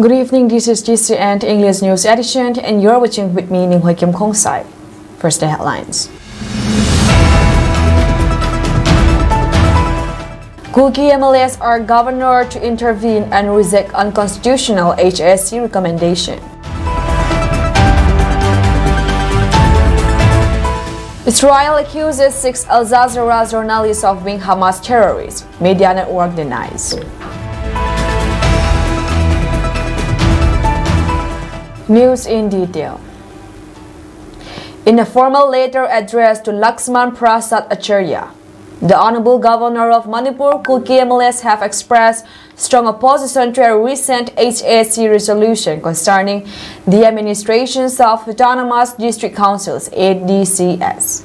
Good evening, this is GCN English News Edition, and you're watching with me, Ning Hoi Kim Kong Sai. First, the headlines. Kuki MLAs are governor to intervene and reject unconstitutional HAC recommendation. Israel accuses six Al Jazeera journalists of being Hamas terrorists. Media network denies. News in detail. In a formal letter addressed to Laxman Prasad Acharya, the Honorable Governor of Manipur, Kuki MLAs, have expressed strong opposition to a recent HAC resolution concerning the administrations of Autonomous District Councils, ADCS.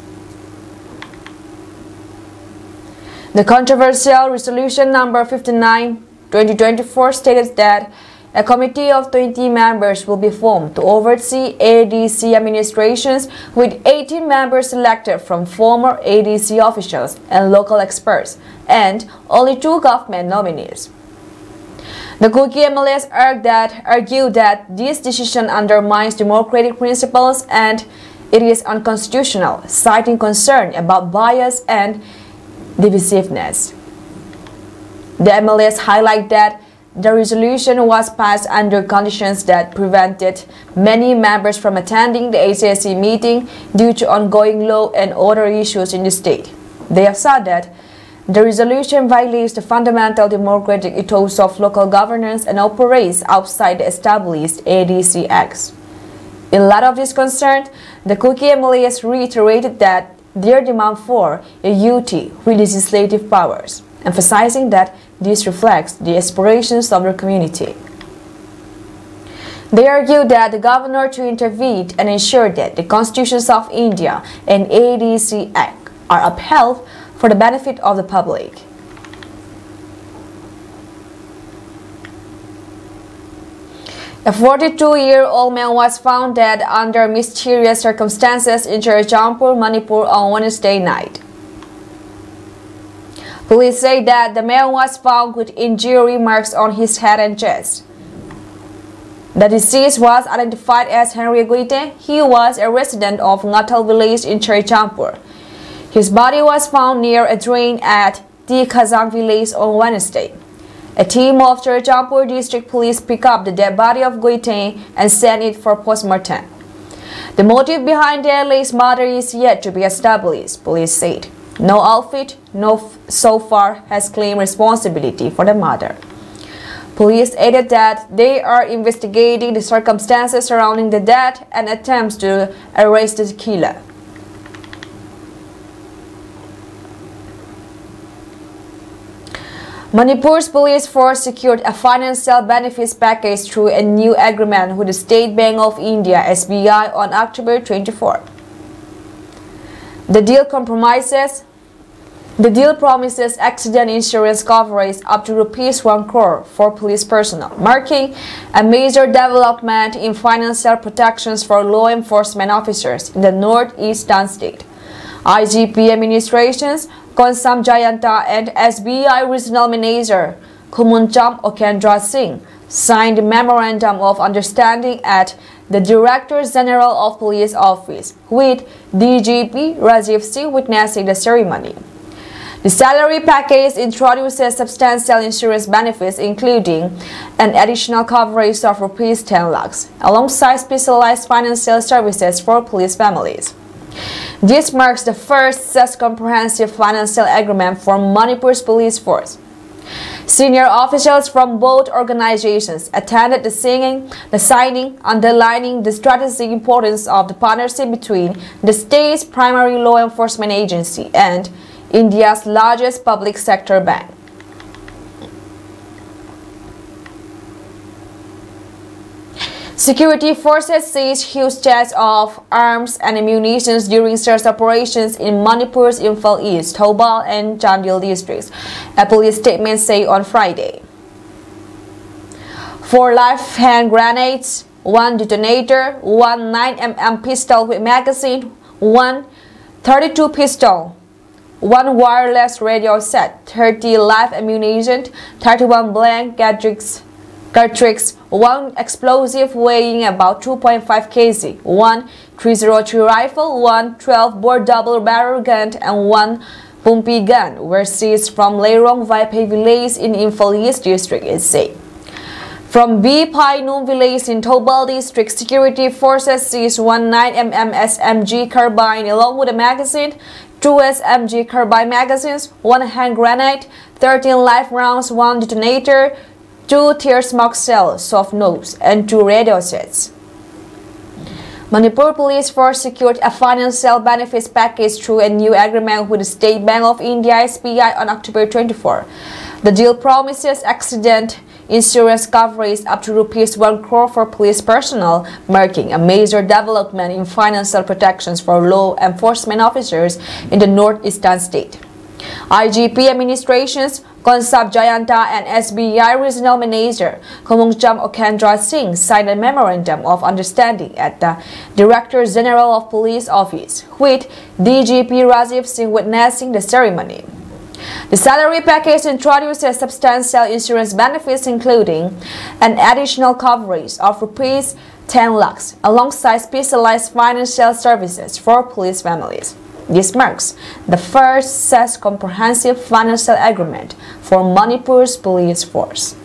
The controversial resolution number 59 2024 stated that a committee of 20 members will be formed to oversee ADC administrations with 18 members selected from former ADC officials and local experts and only two government nominees. The Kuki MLAs argued that, that this decision undermines democratic principles and it is unconstitutional, citing concern about bias and divisiveness. The MLAs highlight that the resolution was passed under conditions that prevented many members from attending the ACSC meeting due to ongoing law and order issues in the state. They have said that the resolution violates the fundamental democratic ethos of local governance and operates outside the established ADC acts. In light of this concern, the Kuki MLAs reiterated that their demand for a UT with legislative powers, emphasizing that this reflects the aspirations of the community. They argue that the governor to intervene and ensure that the constitutions of India and ADC Act are upheld for the benefit of the public. A 42-year-old man was found dead under mysterious circumstances in Churachandpur, Manipur on Wednesday night. Police say that the man was found with injury marks on his head and chest. The deceased was identified as Henry Guite. He was a resident of Ngatal village in Churachandpur. His body was found near a drain at the Kazang village on Wednesday. A team of Churachandpur district police picked up the dead body of Guite and sent it for postmortem. The motive behind the alleged murder is yet to be established, police said. No outfit no so far has claimed responsibility for the murder. Police added that they are investigating the circumstances surrounding the death and attempts to arrest the killer. Manipur's police force secured a financial benefits package through a new agreement with the State Bank of India SBI on October 24. The deal compromises the deal promises accident insurance coverage up to rupees 1 crore for police personnel, marking a major development in financial protections for law enforcement officers in the northeastern state. IGP administrations Konsam Jayanta and SBI Regional Manager Kumuncham Okendra Singh signed a memorandum of understanding at the Director General of Police Office with DGP Rajiv Singh witnessing the ceremony. The salary package introduces substantial insurance benefits including an additional coverage of rupees 10 lakhs, alongside specialized financial services for police families. This marks the first such comprehensive financial agreement for Manipur's police force. Senior officials from both organizations attended the singing, the signing, underlining the strategic importance of the partnership between the state's primary law enforcement agency and India's largest public sector bank. Security forces seized huge stacks of arms and ammunition during search operations in Manipur's Imphal East, Thoubal and Chandel districts, a police statement said on Friday. Four live hand grenades, one detonator, one 9mm pistol with magazine, one 32 pistol, one wireless radio set, 30 live ammunition, 31 blank cartridges, cartridge, one explosive weighing about 2.5 kg, one 303 rifle, one 12-bore double-barrel gun, and one Pumpy gun were seized from Leirong Vaipe village in Imphal East District, it said. From B Painum village in Thoubal district, security forces seized one 9mm SMG carbine along with a magazine, two SMG carbine magazines, one hand grenade, 13 live rounds, one detonator, two tear smoke cells, soft nose, and two radio sets. Manipur Police Force secured a financial benefits package through a new agreement with the State Bank of India SBI on October 24. The deal promises accident insurance coverage up to rupees 1 crore for police personnel, marking a major development in financial protections for law enforcement officers in the northeastern state. IGP administrations Konsam Jayanta and SBI Regional Manager Komungjam Okendra Singh signed a memorandum of understanding at the Director General of Police Office, with DGP Rajiv Singh witnessing the ceremony. The salary package introduces substantial insurance benefits including an additional coverage of rupees 10 lakhs alongside specialized financial services for police families. This marks the first such comprehensive financial agreement for Manipur's police force.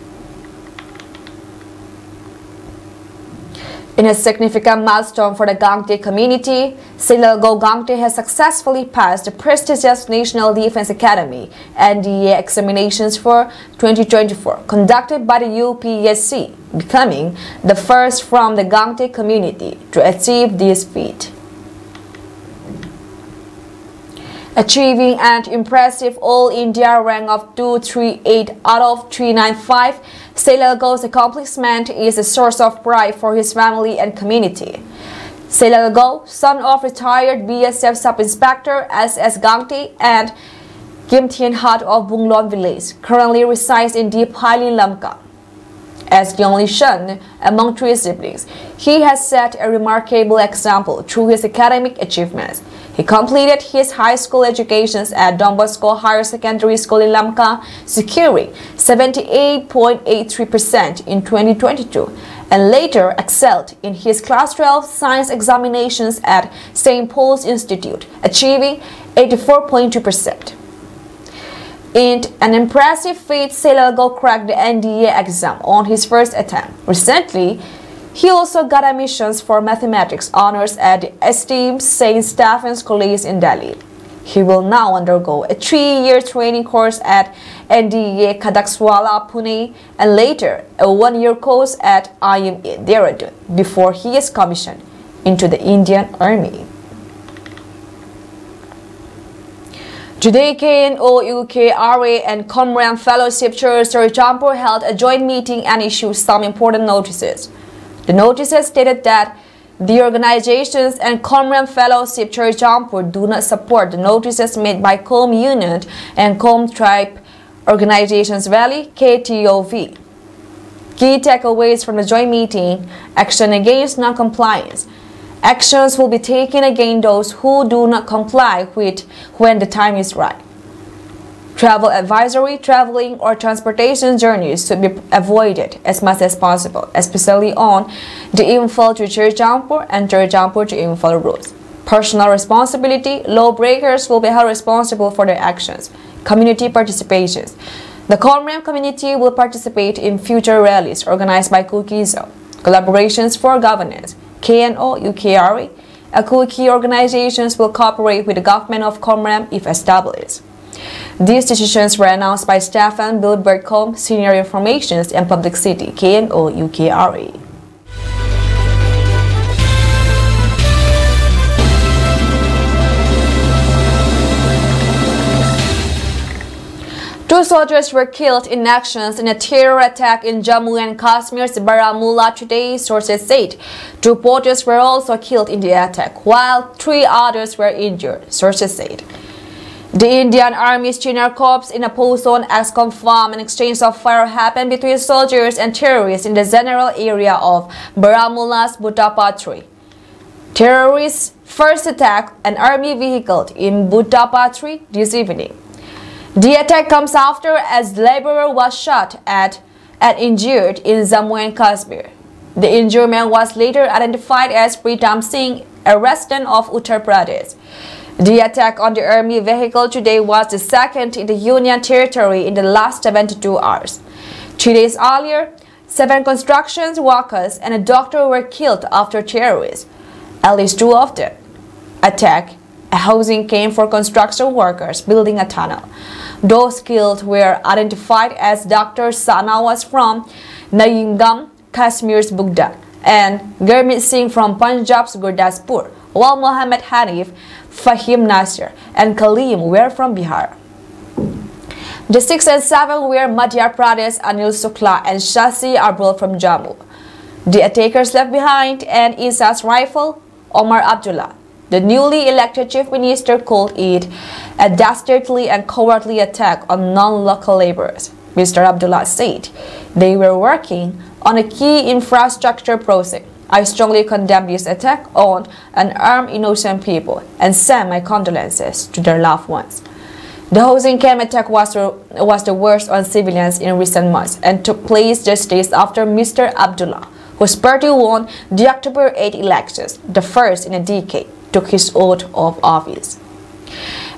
In a significant milestone for the Gangte community, Go Gangte has successfully passed the prestigious National Defense Academy NDA examinations for 2024 conducted by the UPSC, becoming the first from the Gangte community to achieve this feat. Achieving an impressive All-India rank of 238 out of 395. Go's accomplishment is a source of pride for his family and community. Go, son of retired BSF Sub-Inspector S.S. Gangte and Kim Tien Hat of Bunglon village, currently resides in Deep Highland Lamka. As the only son among three siblings, he has set a remarkable example through his academic achievements. He completed his high school education at Don Bosco Higher Secondary School in Lamka, securing 78.83% in 2022, and later excelled in his Class 12 science examinations at St. Paul's Institute, achieving 84.2%. In an impressive feat, Go cracked the NDA exam on his first attempt. Recently, he also got admissions for mathematics honors at the esteemed St. Stephen's College in Delhi. He will now undergo a three-year training course at NDA Khadakwasla, Pune, and later a one-year course at IMA Dehradun before he is commissioned into the Indian Army. Today, KNO, UKRA and Comram Fellowship Church Jampur held a joint meeting and issued some important notices. The notices stated that the organizations and Comram Fellowship Church Jampur do not support the notices made by Com Unit and Com Tribe Organizations Valley, KTOV. Key takeaways from the joint meeting, action against non-compliance. Actions will be taken against those who do not comply with when the time is right. Travel advisory, traveling or transportation journeys should be avoided as much as possible, especially on the Imphal to Churachandpur and Churachandpur to Imphal routes. Personal responsibility, lawbreakers will be held responsible for their actions. Community participations. The Comram community will participate in future rallies organized by Kukizo. Collaborations for governance. KNO, UKRA, Akuki organizations will cooperate with the government of Comram if established. These decisions were announced by Stefan Bildbergholm, Senior Informations and Public City, KNO UKRA. Two soldiers were killed in actions in a terror attack in Jammu and Kashmir's Baramulla today, sources said. Two porters were also killed in the attack, while three others were injured, sources said. The Indian Army's Chinar Corps in a post on as confirmed an exchange of fire happened between soldiers and terrorists in the general area of Baramulla's Butapatri. Terrorists first attacked an army vehicle in Butapatri this evening. The attack comes after as laborer was shot at and injured in Jammu and Kashmir. The injured man was later identified as Pritam Singh, a resident of Uttar Pradesh. The attack on the army vehicle today was the second in the Union territory in the last 72 hours. Three days earlier, seven construction workers and a doctor were killed after terrorists. At least two of them attack a housing came for construction workers building a tunnel. Those killed were identified as Dr. Shahnawaz from Naingam, Kashmir's Budgam, and Gurmeet Singh from Punjab's Gurdaspur, while Mohammed Hanif Fahim Nasir, and Kalim were from Bihar. The 6 and 7 were Madhya Pradesh, Anil Shukla, and Shashi Abrol from Jammu. The attackers left behind an Isa's rifle, Omar Abdullah. The newly elected chief minister called it a dastardly and cowardly attack on non-local laborers. Mr. Abdullah said they were working on a key infrastructure project I strongly condemn this attack on unarmed innocent people and send my condolences to their loved ones. The housing camp attack was, was the worst on civilians in recent months and took place just days after Mr. Abdullah, whose party won the October 8 elections, the first in a decade, took his oath of office.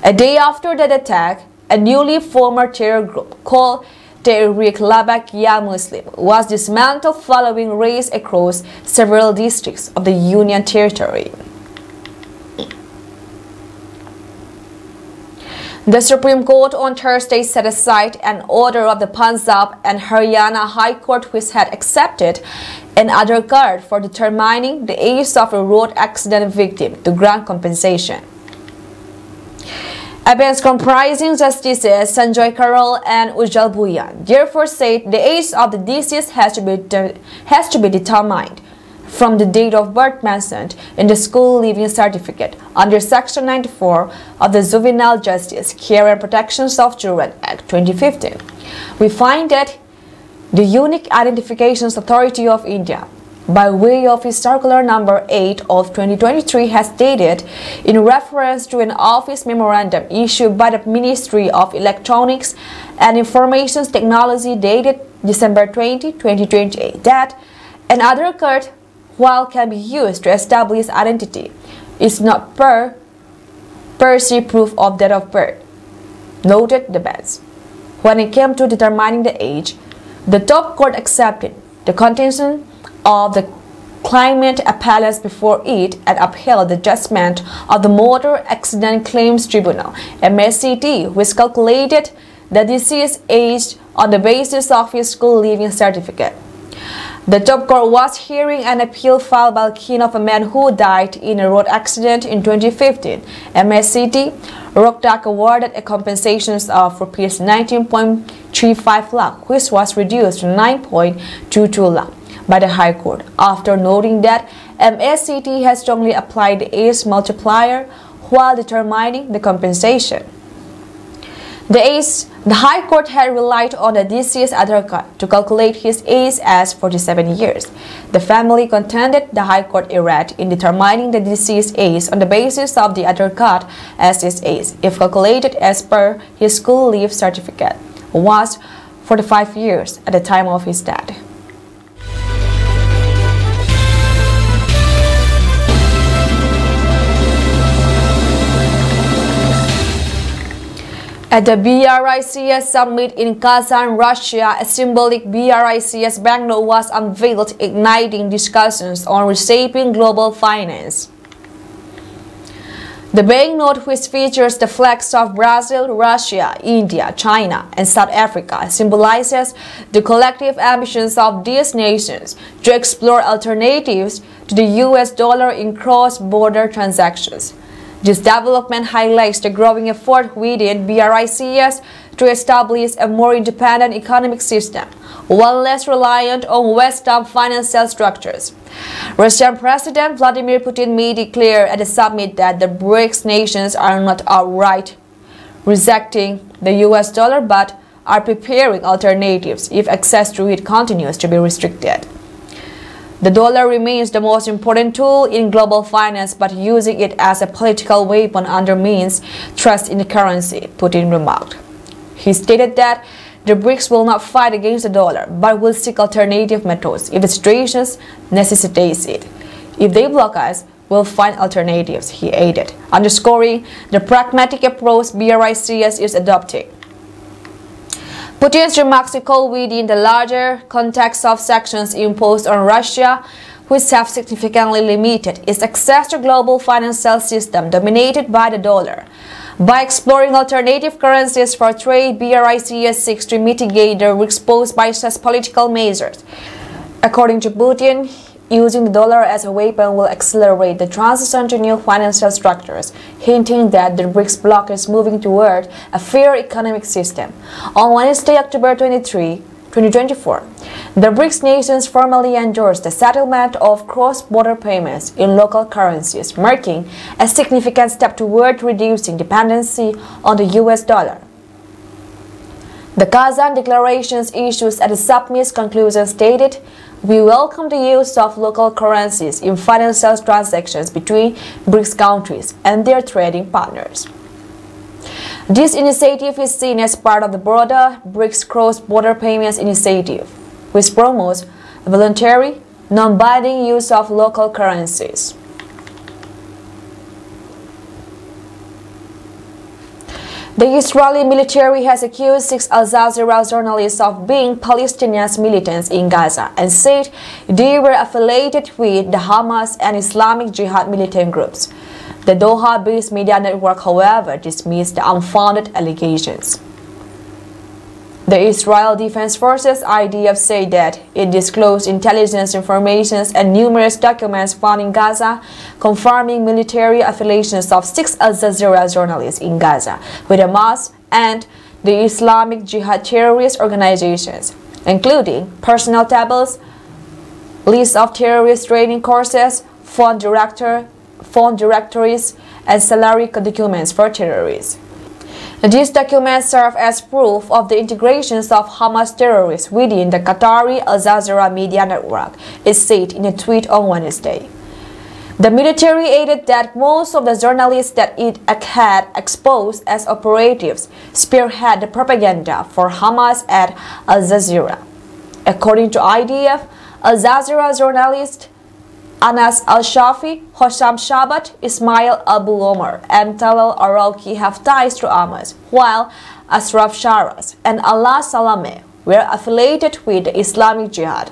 A day after that attack, a newly formed terror group called Tehreek Labbaik Ya Muslim was dismantled following raids across several districts of the Union Territory. The Supreme Court on Thursday set aside an order of the Punjab and Haryana High Court which had accepted an Aadhaar card for determining the age of a road accident victim to grant compensation. Bench comprising Justices Sanjay Karol and Ujjal Bhuyan therefore said the age of the deceased has to be, has to be determined from the date of birth mentioned in the school leaving certificate under Section 94 of the Juvenile Justice Care and Protection of Children Act 2015. We find that the Unique Identifications Authority of India by way of his circular number 8 of 2023 has stated in reference to an office memorandum issued by the Ministry of Electronics and Information Technology dated December 20, 2028 that an Aadhaar card while can be used to establish identity. Is not per per se proof of date of birth. Noted the bench when it came to determining the age the top court accepted the contention of the claimant appeals before it and upheld the judgment of the Motor Accident Claims Tribunal, MACT, which calculated the deceased age on the basis of his school leaving certificate. The top court was hearing an appeal filed by kin of a man who died in a road accident in 2015. MACT, Rohtak awarded a compensation of rupees 19.35 lakh, which was reduced to 9.22 lakh by the High Court after noting that MACT has strongly applied the age multiplier while determining the compensation. The, age, the High Court had relied on the deceased card to calculate his age as 47 years. The family contended the High Court erred in determining the deceased age on the basis of the card as his age, if calculated as per his school leave certificate, was 45 years at the time of his death. At the BRICS summit in Kazan, Russia, a symbolic BRICS banknote was unveiled, igniting discussions on reshaping global finance. The banknote, which features the flags of Brazil, Russia, India, China, and South Africa, symbolizes the collective ambitions of these nations to explore alternatives to the US dollar in cross-border transactions. This development highlights the growing effort within BRICS to establish a more independent economic system, while less reliant on Western financial structures. Russian President Vladimir Putin made it clear at the summit that the BRICS nations are not outright rejecting the US dollar but are preparing alternatives if access to it continues to be restricted. The dollar remains the most important tool in global finance, but using it as a political weapon undermines trust in the currency, Putin remarked. He stated that the BRICS will not fight against the dollar, but will seek alternative methods if the situation necessitates it. If they block us, we'll find alternatives, he added, underscoring the pragmatic approach BRICS is adopting. Putin's remarks echo within the larger context of sanctions imposed on Russia which have significantly limited its access to global financial system dominated by the dollar. By exploring alternative currencies for trade, BRICS seeks to mitigate the risk posed by such political measures. According to Putin, using the dollar as a weapon will accelerate the transition to new financial structures, hinting that the BRICS bloc is moving toward a fair economic system. On Wednesday, October 23, 2024, the BRICS nations formally endorsed the settlement of cross-border payments in local currencies, marking a significant step toward reducing dependency on the US dollar. The Kazan declarations issued at the summit's conclusion stated, we welcome the use of local currencies in financial transactions between BRICS countries and their trading partners. This initiative is seen as part of the broader BRICS Cross-Border Payments Initiative, which promotes voluntary, non-binding use of local currencies. The Israeli military has accused six Al Jazeera journalists of being Palestinian militants in Gaza and said they were affiliated with the Hamas and Islamic Jihad militant groups. The Doha-based media network, however, dismissed the unfounded allegations. The Israel Defense Forces IDF said that it disclosed intelligence information and numerous documents found in Gaza confirming military affiliations of six Al Jazeera journalists in Gaza with Hamas and the Islamic Jihad terrorist organizations, including personal tables, lists of terrorist training courses, fund director, phone directories, and salary documents for terrorists. These documents serve as proof of the integrations of Hamas terrorists within the Qatari Al Jazeera media network, it said in a tweet on Wednesday. The military added that most of the journalists that it had exposed as operatives spearhead the propaganda for Hamas at Al Jazeera. According to IDF, Al Jazeera journalist Anas Al-Sharif, Hossam Shabat, Ismail Abu Omar, and Talal Aruki have ties to Hamas, while Asraf Sharas and Alaa Salama were affiliated with the Islamic Jihad.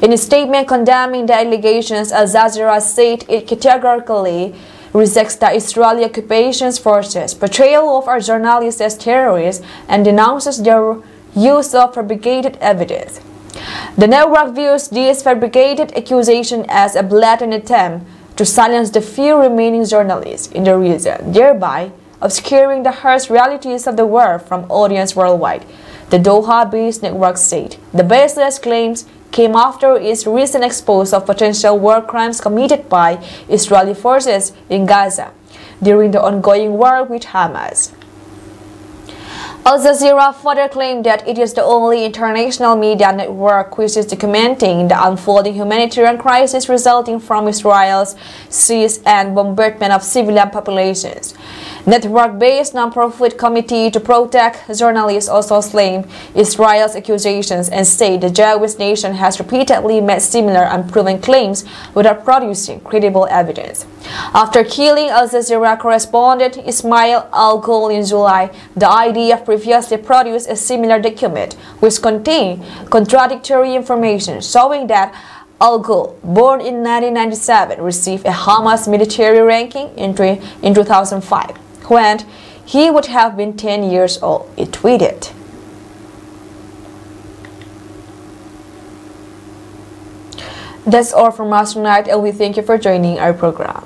In a statement condemning the allegations, Al Jazeera said it categorically rejects the Israeli occupation forces' portrayal of our journalists as terrorists and denounces their use of fabricated evidence. The network views this fabricated accusation as a blatant attempt to silence the few remaining journalists in the region, thereby obscuring the harsh realities of the war from audience worldwide. The Doha-based network said the baseless claims came after its recent expose of potential war crimes committed by Israeli forces in Gaza during the ongoing war with Hamas. Al Jazeera further claimed that it is the only international media network which is documenting the unfolding humanitarian crisis resulting from Israel's siege and bombardment of civilian populations. New York-based non-profit committee to protect journalists also slammed Israel's accusations and said the Jewish nation has repeatedly made similar unproven claims without producing credible evidence. After killing Al Jazeera correspondent Ismail Al-Ghul in July, the IDF previously produced a similar document which contained contradictory information showing that Al-Ghul, born in 1997, received a Hamas military ranking in, in 2005 when he would have been 10 years old, it tweeted. That's all from us tonight and we thank you for joining our program.